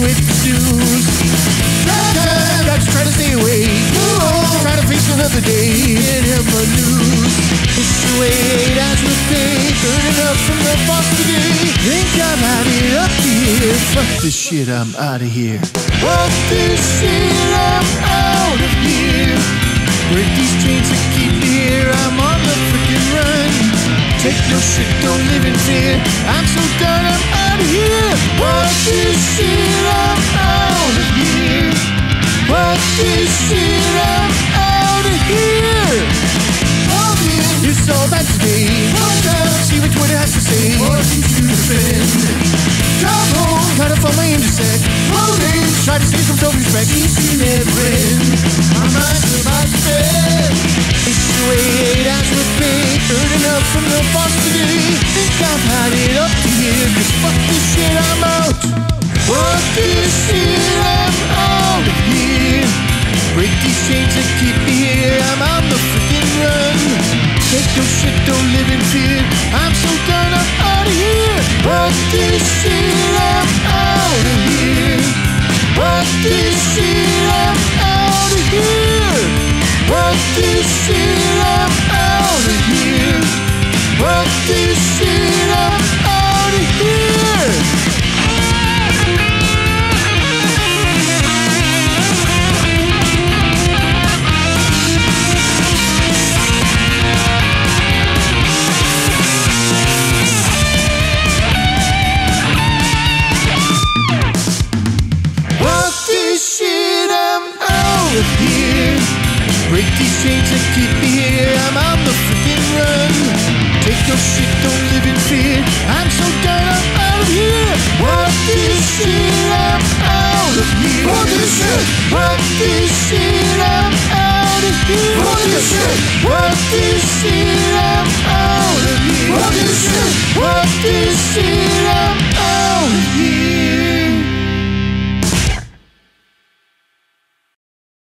with the snooze. Time, got to try to stay away. Try to face another day. Can't help but lose. Push away as we think. Burning up from the boss today. Think I've had it up here. Fuck this shit, I'm out of here. Fuck this shit, I'm out of here. Break these chains that keep me here. I'm on the freaking run. Take no shit, don't live in fear. I'm so done, I'm out of here. Fuck this shit, to say. Forcing to defend. Drive home, gotta find my intersect. Loading, try to save some self-respect. Easy never end. My mind's about to bed. It's the way as we think. Burning up from the today. Think I've had it up to here. Cause fuck this shit, I'm out. Fuck this shit, I'm out of here. Break these chains and keep me here. I'm run. No shit, don't live in fear. I'm so done, I'm out of here. Fuck this shit, I'm out of here. Fuck this shit, I'm out of here. Fuck this shit, I'm out of here. Fuck this shit, 50 shades that keep me here. I'm on the freaking run. Take your shit, don't live in fear. I'm so done, I'm out of here. What this shit, I'm out of here. What this shit, what this shit, I'm out of here. What this shit, what this shit, I'm out of here.